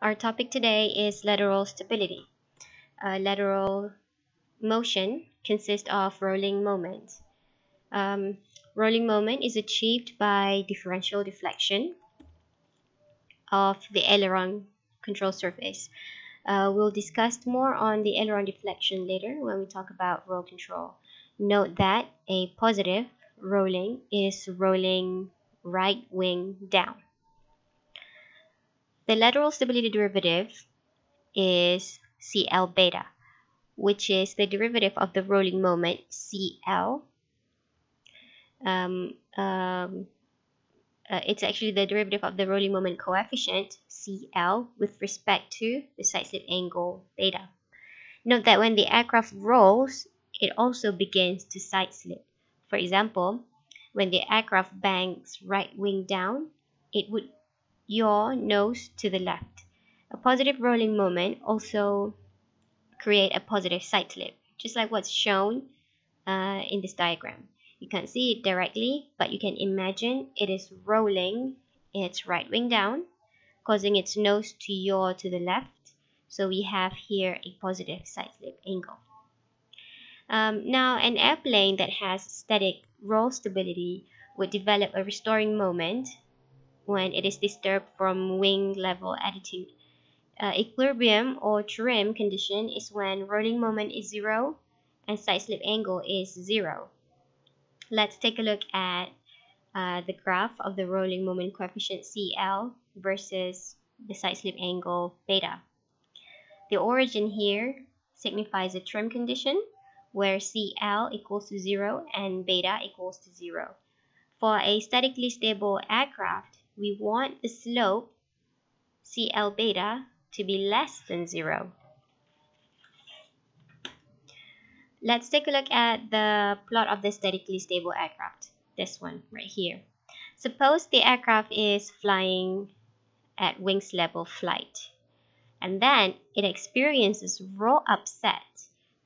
Our topic today is lateral stability. Uh, lateral motion consists of rolling moment. Um, rolling moment is achieved by differential deflection of the aileron control surface. Uh, we'll discuss more on the aileron deflection later when we talk about roll control. Note that a positive rolling is rolling right wing down. The lateral stability derivative is CL beta, which is the derivative of the rolling moment CL. Um, um, uh, it's actually the derivative of the rolling moment coefficient CL with respect to the side slip angle beta. Note that when the aircraft rolls, it also begins to side slip. For example, when the aircraft banks right wing down, it would yaw nose to the left. A positive rolling moment also create a positive side slip, just like what's shown uh, in this diagram. You can't see it directly, but you can imagine it is rolling its right wing down, causing its nose to yaw to the left. So we have here a positive side slip angle. Um, now, an airplane that has static roll stability would develop a restoring moment when it is disturbed from wing level attitude. Uh, equilibrium or trim condition is when rolling moment is zero and side slip angle is zero. Let's take a look at uh, the graph of the rolling moment coefficient CL versus the side slip angle beta. The origin here signifies a trim condition where CL equals to 0 and beta equals to 0. For a statically stable aircraft, we want the slope CL beta to be less than 0. Let's take a look at the plot of the statically stable aircraft. This one right here. Suppose the aircraft is flying at wings level flight and then it experiences roll upset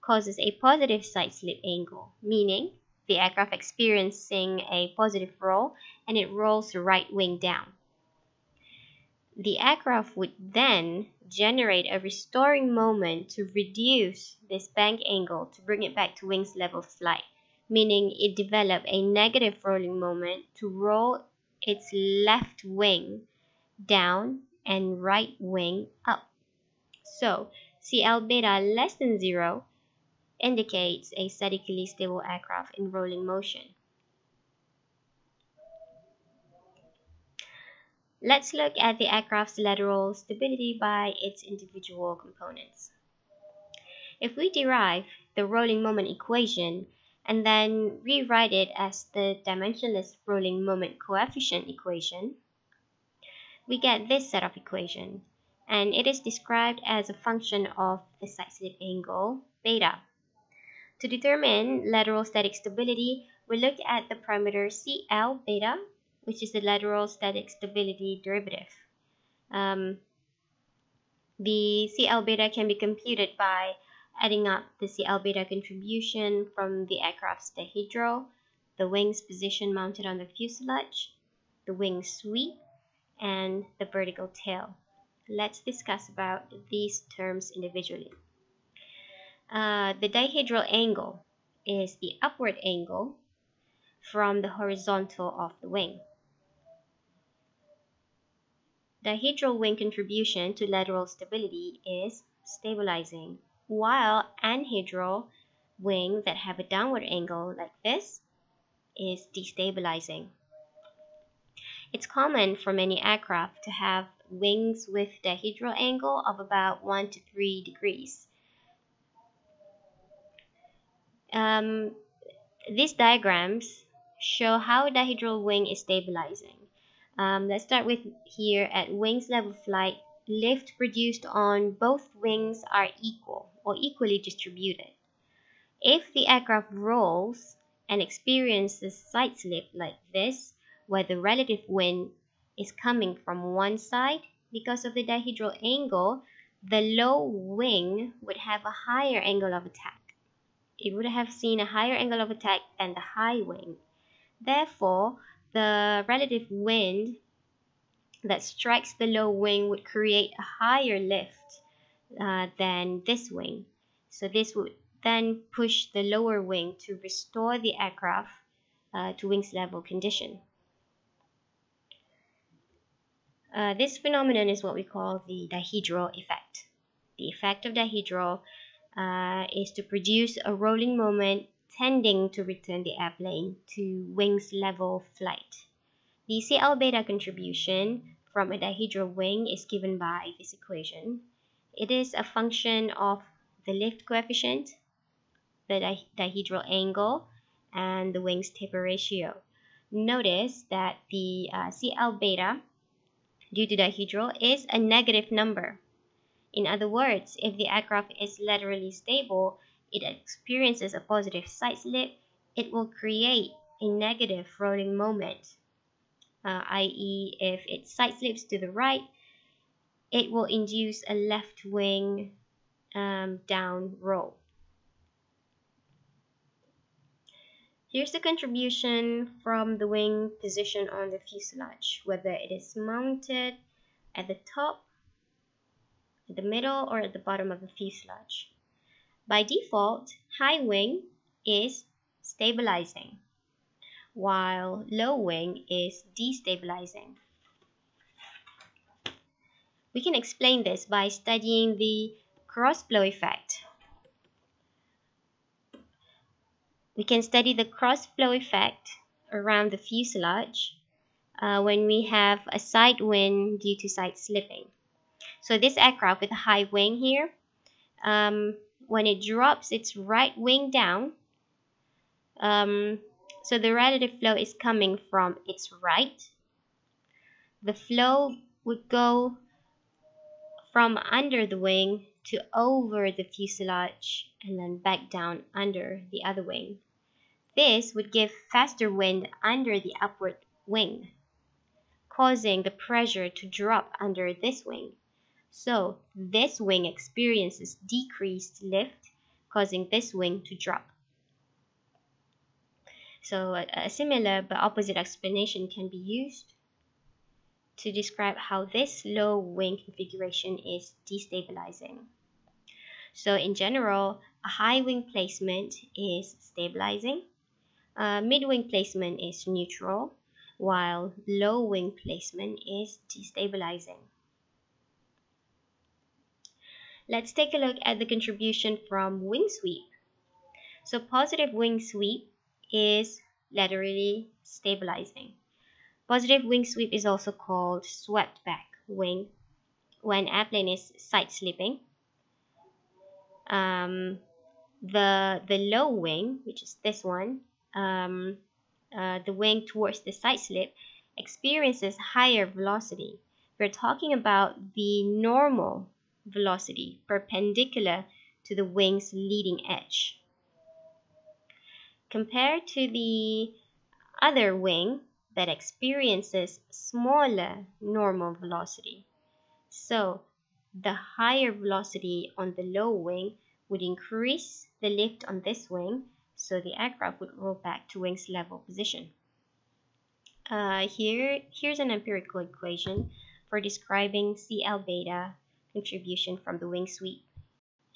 causes a positive side slip angle, meaning the aircraft experiencing a positive roll and it rolls the right wing down. The aircraft would then generate a restoring moment to reduce this bank angle to bring it back to wings level flight, meaning it developed a negative rolling moment to roll its left wing down and right wing up. So CL beta less than 0 indicates a statically stable aircraft in rolling motion. Let's look at the aircraft's lateral stability by its individual components. If we derive the rolling moment equation and then rewrite it as the dimensionless rolling moment coefficient equation, we get this set of equation, and it is described as a function of the side slip angle beta. To determine lateral static stability, we look at the parameter CL beta, which is the lateral static stability derivative. Um, the CL beta can be computed by adding up the CL beta contribution from the aircraft's dihedral, the wing's position mounted on the fuselage, the wing sweep, and the vertical tail. Let's discuss about these terms individually. Uh, the dihedral angle is the upward angle from the horizontal of the wing. Dihedral wing contribution to lateral stability is stabilizing, while anhedral wing that have a downward angle like this is destabilizing. It's common for many aircraft to have wings with dihedral angle of about 1 to 3 degrees. Um, these diagrams show how dihedral wing is stabilizing. Um, let's start with here at wings level flight. Lift produced on both wings are equal or equally distributed. If the aircraft rolls and experiences side slip like this, where the relative wind is coming from one side, because of the dihedral angle, the low wing would have a higher angle of attack it would have seen a higher angle of attack than the high wing. Therefore, the relative wind that strikes the low wing would create a higher lift uh, than this wing. So this would then push the lower wing to restore the aircraft uh, to wings level condition. Uh, this phenomenon is what we call the dihedral effect. The effect of dihedral uh, is to produce a rolling moment tending to return the airplane to wings level flight. The CL beta contribution from a dihedral wing is given by this equation. It is a function of the lift coefficient, the di dihedral angle, and the wing's taper ratio. Notice that the uh, CL beta due to dihedral is a negative number. In other words, if the aircraft is laterally stable, it experiences a positive side slip, it will create a negative rolling moment, uh, i.e. if it side slips to the right, it will induce a left wing um, down roll. Here's the contribution from the wing position on the fuselage, whether it is mounted at the top, at the middle, or at the bottom of the fuselage. By default, high wing is stabilizing, while low wing is destabilizing. We can explain this by studying the cross-flow effect We can study the cross-flow effect around the fuselage uh, when we have a side wind due to side slipping. So this aircraft with a high wing here, um, when it drops its right wing down, um, so the relative flow is coming from its right. The flow would go from under the wing to over the fuselage and then back down under the other wing. This would give faster wind under the upward wing, causing the pressure to drop under this wing. So this wing experiences decreased lift, causing this wing to drop. So a, a similar but opposite explanation can be used to describe how this low wing configuration is destabilizing. So in general, a high wing placement is stabilizing uh, mid-wing placement is neutral, while low wing placement is destabilizing. Let's take a look at the contribution from wing sweep. So positive wing sweep is laterally stabilizing. Positive wing sweep is also called swept back wing when airplane is side slipping. Um, the, the low wing, which is this one, um, uh, the wing towards the side slip experiences higher velocity. We're talking about the normal velocity perpendicular to the wing's leading edge. Compared to the other wing that experiences smaller normal velocity. So the higher velocity on the low wing would increase the lift on this wing so the aircraft would roll back to wings level position. Uh, here, here's an empirical equation for describing CL beta contribution from the wing sweep.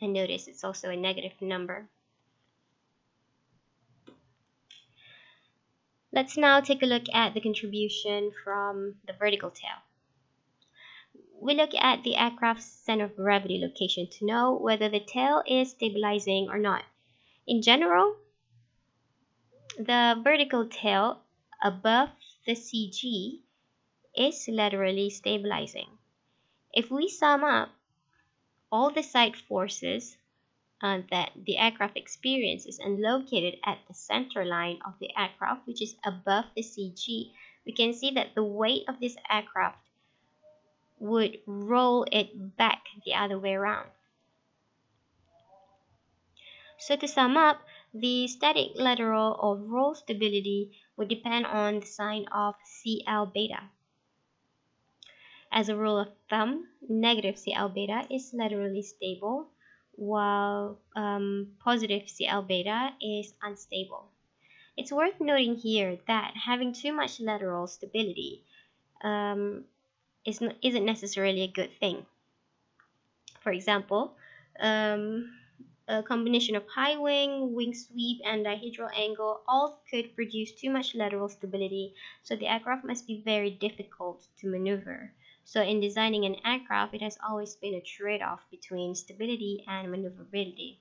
And notice it's also a negative number. Let's now take a look at the contribution from the vertical tail. We look at the aircraft's center of gravity location to know whether the tail is stabilizing or not. In general, the vertical tail above the CG is laterally stabilizing. If we sum up all the side forces uh, that the aircraft experiences and located at the center line of the aircraft, which is above the CG, we can see that the weight of this aircraft would roll it back the other way around. So to sum up, the static lateral or roll stability would depend on the sign of CL beta. As a rule of thumb, negative CL beta is laterally stable, while um, positive CL beta is unstable. It's worth noting here that having too much lateral stability um, isn't, isn't necessarily a good thing. For example, um, a combination of high wing, wing sweep, and dihedral angle all could produce too much lateral stability, so the aircraft must be very difficult to maneuver. So in designing an aircraft, it has always been a trade-off between stability and maneuverability.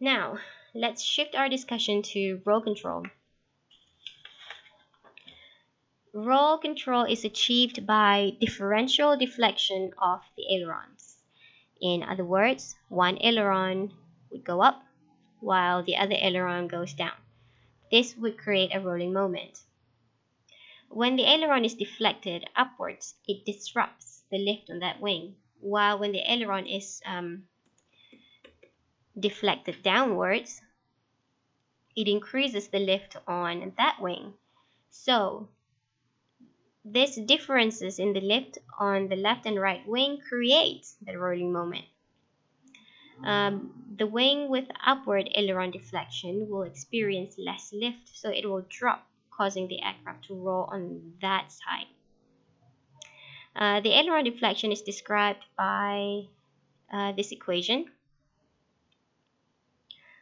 Now, let's shift our discussion to roll control. Roll control is achieved by differential deflection of the ailerons. In other words, one aileron would go up while the other aileron goes down. This would create a rolling moment. When the aileron is deflected upwards, it disrupts the lift on that wing, while when the aileron is um, deflected downwards, it increases the lift on that wing. So this differences in the lift on the left and right wing creates the rolling moment. Um, the wing with upward aileron deflection will experience less lift, so it will drop, causing the aircraft to roll on that side. Uh, the aileron deflection is described by uh, this equation,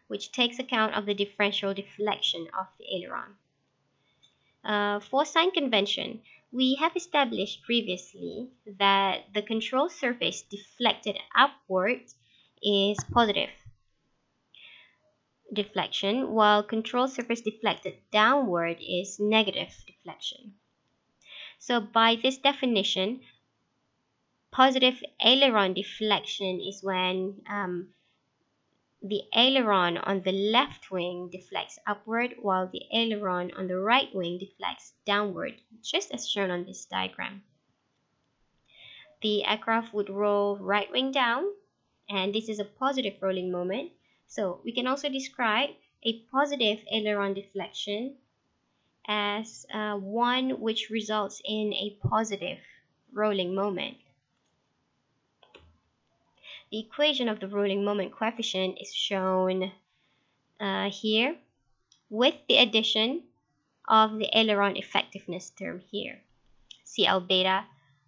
which takes account of the differential deflection of the aileron. Uh, for sign convention, we have established previously that the control surface deflected upward is positive deflection, while control surface deflected downward is negative deflection. So by this definition, positive aileron deflection is when um, the aileron on the left wing deflects upward while the aileron on the right wing deflects downward, just as shown on this diagram. The aircraft would roll right wing down, and this is a positive rolling moment. So we can also describe a positive aileron deflection as uh, one which results in a positive rolling moment. The equation of the rolling moment coefficient is shown uh, here with the addition of the aileron effectiveness term here. CL beta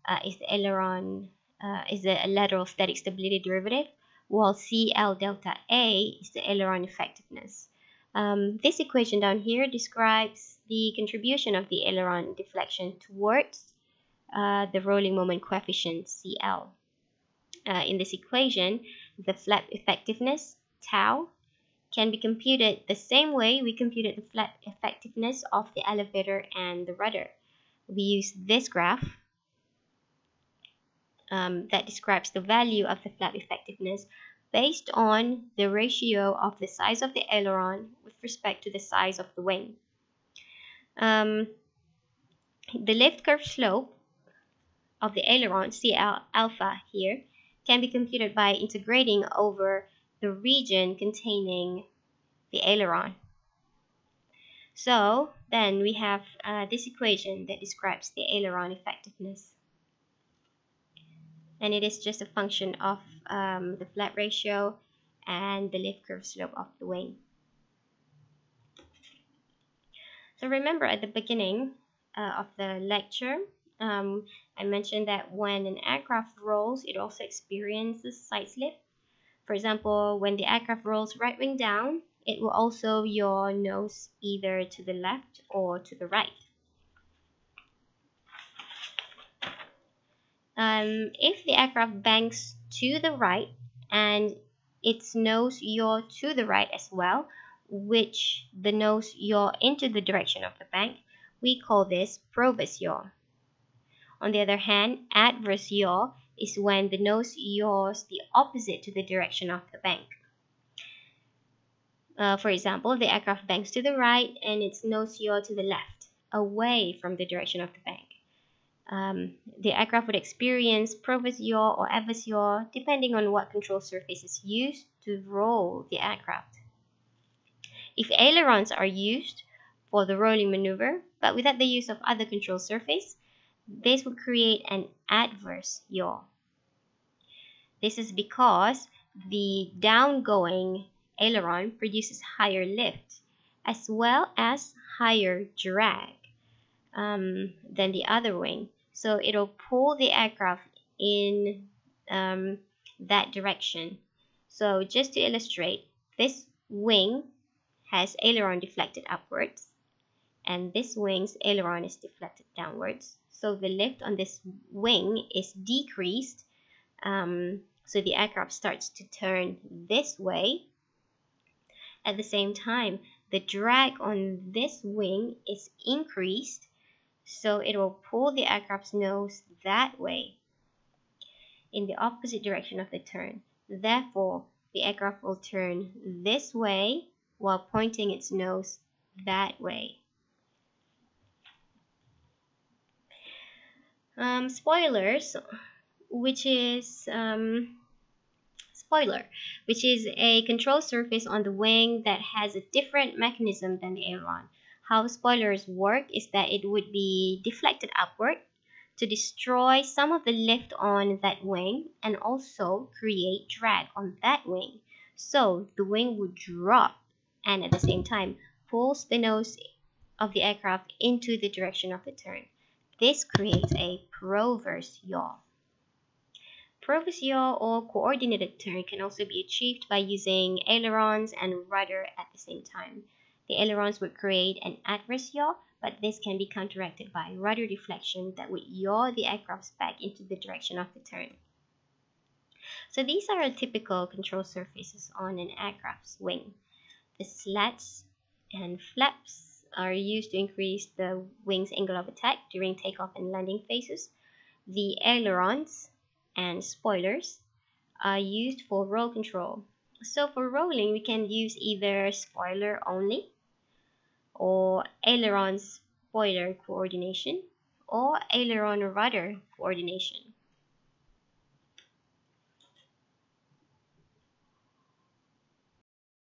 uh, is the aileron uh, is the lateral static stability derivative, while CL delta A is the aileron effectiveness. Um, this equation down here describes the contribution of the aileron deflection towards uh, the rolling moment coefficient CL uh, in this equation, the flap effectiveness, tau, can be computed the same way we computed the flap effectiveness of the elevator and the rudder. We use this graph um, that describes the value of the flap effectiveness based on the ratio of the size of the aileron with respect to the size of the wing. Um, the lift curve slope of the aileron, CL alpha here, can be computed by integrating over the region containing the aileron. So then we have uh, this equation that describes the aileron effectiveness. And it is just a function of um, the flap ratio and the lift curve slope of the wing. So remember at the beginning uh, of the lecture, um, I mentioned that when an aircraft rolls, it also experiences side slip. For example, when the aircraft rolls right wing down, it will also yaw nose either to the left or to the right. Um, if the aircraft banks to the right and its nose yaw to the right as well, which the nose yaw into the direction of the bank, we call this proverse yaw. On the other hand, adverse yaw is when the nose yaws the opposite to the direction of the bank. Uh, for example, the aircraft banks to the right and its nose yaw to the left, away from the direction of the bank. Um, the aircraft would experience proverse yaw or adverse yaw depending on what control surface is used to roll the aircraft. If ailerons are used for the rolling maneuver, but without the use of other control surface, this would create an adverse yaw. This is because the downgoing aileron produces higher lift as well as higher drag um, than the other wing. So it'll pull the aircraft in um, that direction. So just to illustrate, this wing has aileron deflected upwards and this wing's aileron is deflected downwards. So the lift on this wing is decreased. Um, so the aircraft starts to turn this way. At the same time, the drag on this wing is increased. So it will pull the aircraft's nose that way in the opposite direction of the turn. Therefore, the aircraft will turn this way while pointing its nose that way. Um, spoilers, which is um, spoiler, which is a control surface on the wing that has a different mechanism than the aileron. How spoilers work is that it would be deflected upward to destroy some of the lift on that wing and also create drag on that wing. So the wing would drop and at the same time pulls the nose of the aircraft into the direction of the turn. This creates a proverse yaw. Proverse yaw or coordinated turn can also be achieved by using ailerons and rudder at the same time. The ailerons would create an adverse yaw, but this can be counteracted by rudder deflection that would yaw the aircraft back into the direction of the turn. So these are typical control surfaces on an aircraft's wing. The slats and flaps are used to increase the wing's angle of attack during takeoff and landing phases. The ailerons and spoilers are used for roll control. So for rolling, we can use either spoiler only or aileron spoiler coordination or aileron rudder coordination.